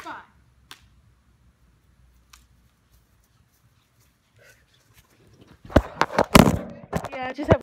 Five. Yeah, just have